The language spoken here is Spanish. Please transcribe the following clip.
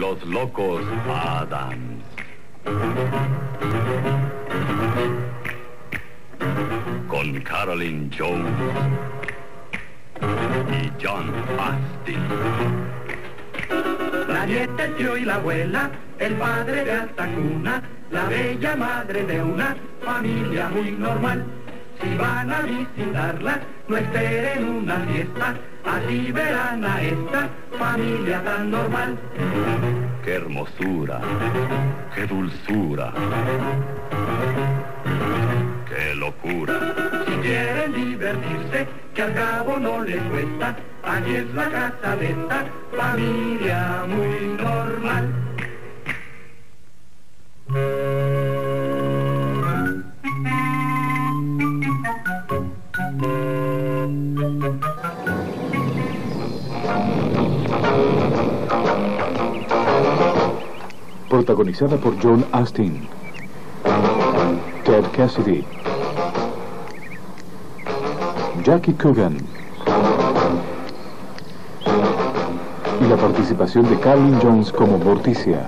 Los Locos Adams. Con Carolyn Jones y John Astin. La nieta, el tío y la abuela, el padre de alta cuna, la bella madre de una familia muy normal. Si van a visitarla, no esperen una fiesta, así verán a esta familia tan normal. Qué hermosura, qué dulzura, qué locura. Si quieren divertirse, que al cabo no les cuesta, aquí es la casa de esta familia muy normal. Protagonizada por John Astin, Ted Cassidy, Jackie Coogan y la participación de Carlin Jones como Morticia.